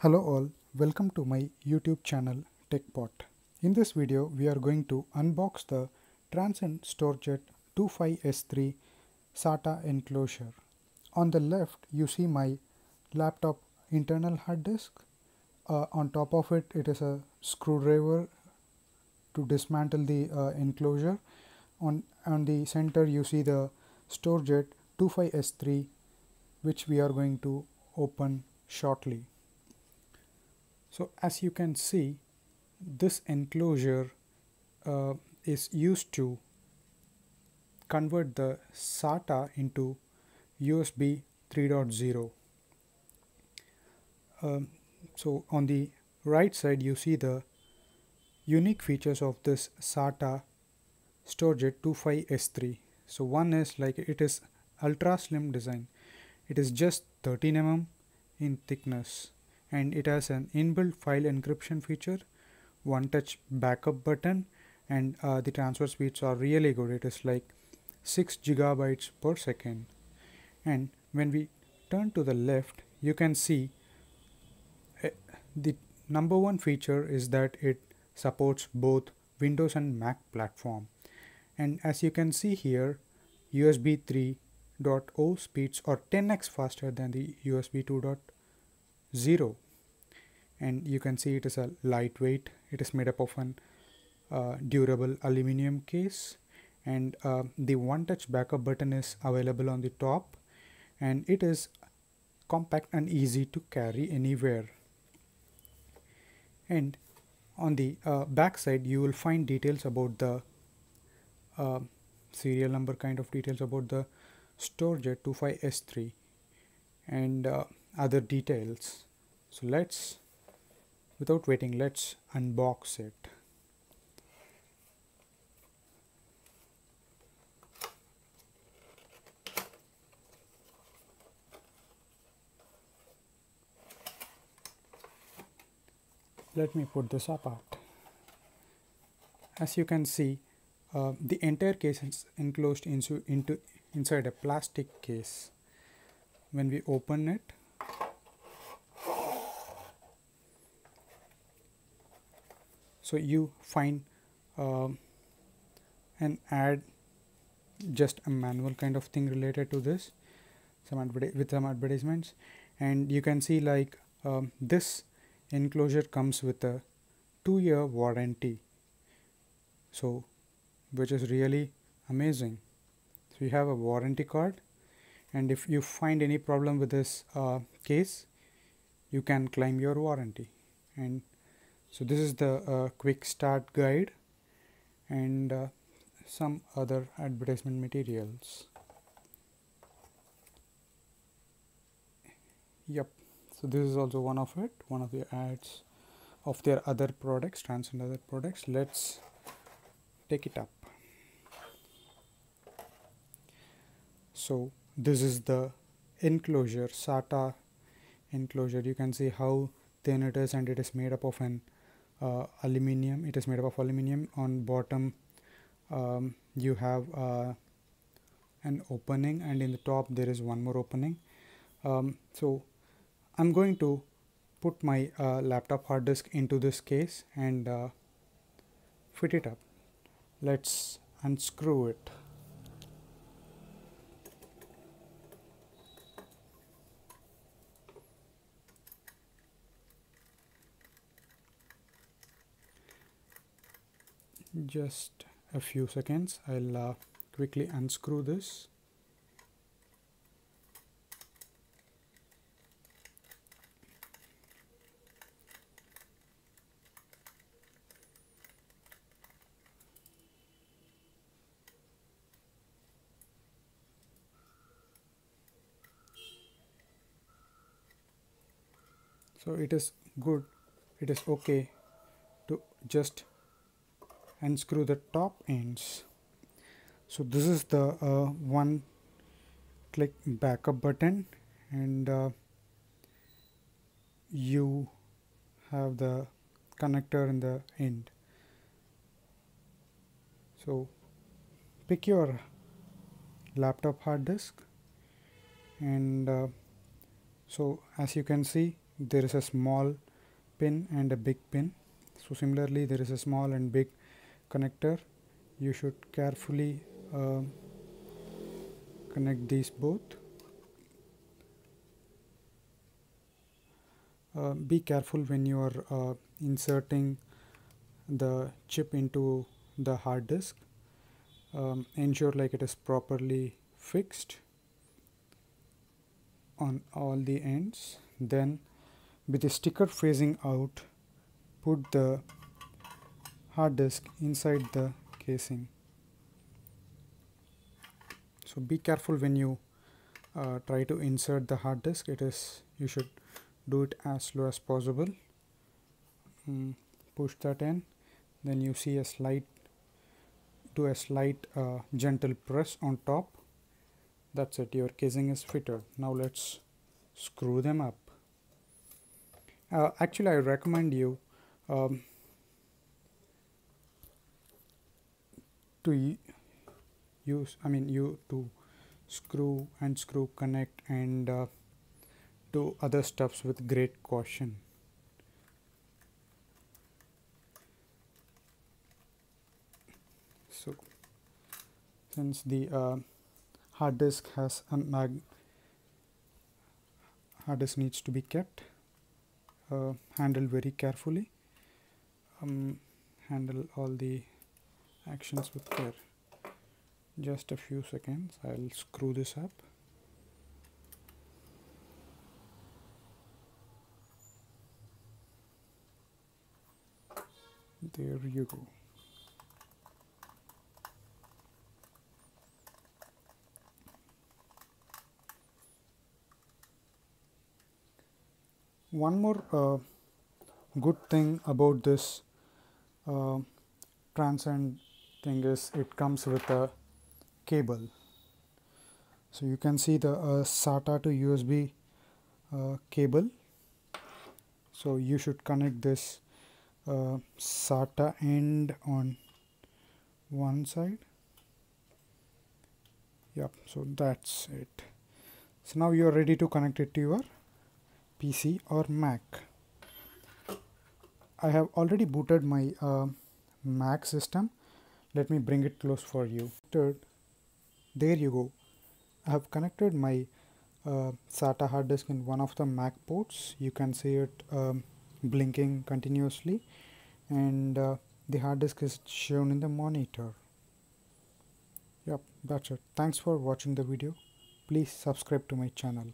Hello all, welcome to my YouTube channel TechPot. In this video, we are going to unbox the Transcend StoreJet 25S3 SATA enclosure. On the left, you see my laptop internal hard disk. Uh, on top of it, it is a screwdriver to dismantle the uh, enclosure. On, on the center, you see the StoreJet 25S3 which we are going to open shortly. So as you can see, this enclosure uh, is used to convert the SATA into USB 3.0. Um, so on the right side you see the unique features of this SATA StoreJet 25S3. So one is like it is ultra slim design. It is just 13 mm in thickness and it has an inbuilt file encryption feature, one touch backup button and uh, the transfer speeds are really good. It is like 6 gigabytes per second. And when we turn to the left, you can see uh, the number one feature is that it supports both Windows and Mac platform. And as you can see here, USB 3.0 speeds are 10x faster than the USB 2.0 and you can see it is a lightweight. It is made up of an uh, durable aluminum case. And uh, the one touch backup button is available on the top. And it is compact and easy to carry anywhere. And on the uh, back side you will find details about the uh, serial number kind of details about the StoreJet 25S3 and uh, other details. So let's without waiting let's unbox it. Let me put this apart. As you can see uh, the entire case is enclosed into, into inside a plastic case. When we open it so you find um, an ad just a manual kind of thing related to this some with some advertisements. And you can see like um, this enclosure comes with a two year warranty. So which is really amazing. So you have a warranty card and if you find any problem with this uh, case you can claim your warranty. And so this is the uh, quick start guide and uh, some other advertisement materials. Yep so this is also one of it one of the ads of their other products transcend other products. Let's take it up. So this is the enclosure SATA enclosure. You can see how thin it is and it is made up of an uh, aluminium it is made up of aluminium. On bottom um, you have uh, an opening and in the top there is one more opening. Um, so I'm going to put my uh, laptop hard disk into this case and uh, fit it up. Let's unscrew it just a few seconds. I'll uh, quickly unscrew this. So it is good. It is okay to just unscrew the top ends. So this is the uh, one click backup button and uh, you have the connector in the end. So pick your laptop hard disk and uh, so as you can see there is a small pin and a big pin. So similarly there is a small and big connector. You should carefully uh, connect these both. Uh, be careful when you are uh, inserting the chip into the hard disk. Um, ensure like it is properly fixed on all the ends. Then with the sticker facing out put the hard disk inside the casing. So be careful when you uh, try to insert the hard disk. It is you should do it as slow as possible. Mm, push that in. Then you see a slight do a slight uh, gentle press on top. That's it. Your casing is fitted. Now let's screw them up. Uh, actually I recommend you um, to use I mean you to screw and screw connect and uh, do other stuffs with great caution. So since the uh, hard disk has a mag hard disk needs to be kept uh, handle very carefully um, handle all the actions with care. Just a few seconds I'll screw this up. There you go. One more uh, good thing about this uh, transcend thing is it comes with a cable so you can see the uh, SATA to USB uh, cable so you should connect this uh, SATA end on one side yep so that's it so now you're ready to connect it to your PC or Mac. I have already booted my uh, Mac system. Let me bring it close for you. There you go. I have connected my uh, SATA hard disk in one of the Mac ports. You can see it um, blinking continuously and uh, the hard disk is shown in the monitor. Yep, that's it. Thanks for watching the video. Please subscribe to my channel.